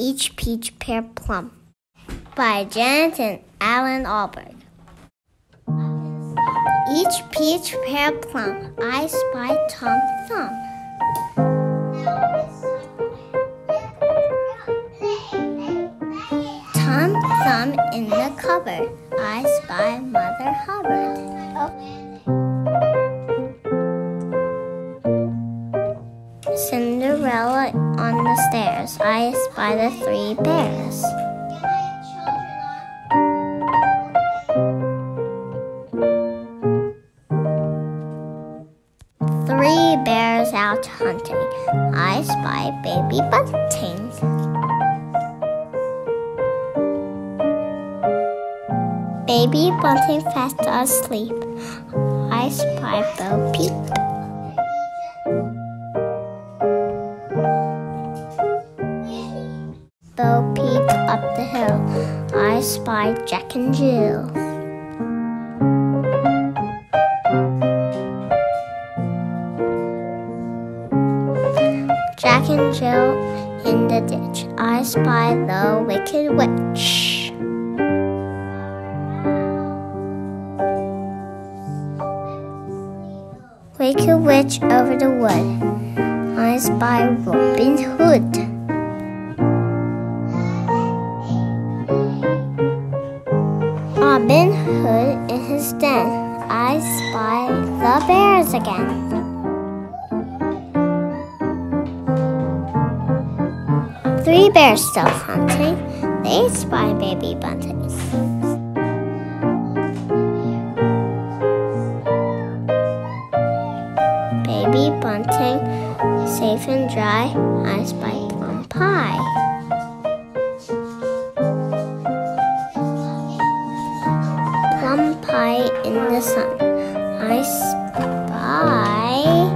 Each Peach Pear Plum by Janet and Allan Ahlberg. Each peach pear plum, I spy Tom Thumb. Tom Thumb in the cupboard, I spy Mother Hubbard. On the stairs, I spy the three bears. Three bears out hunting. I spy baby bunting. Baby bunting fast asleep. I spy Bo Peep. Up the hill. I spy Jack and Jill. Jack and Jill in the ditch. I spy the wicked witch. Wicked witch over the wood. I spy Robin Hood. Robin Hood in his den. I spy the bears again. Three bears still hunting. They spy baby buntings. Baby bunting, safe and dry. I spy. Plum pie in the sun. I spy.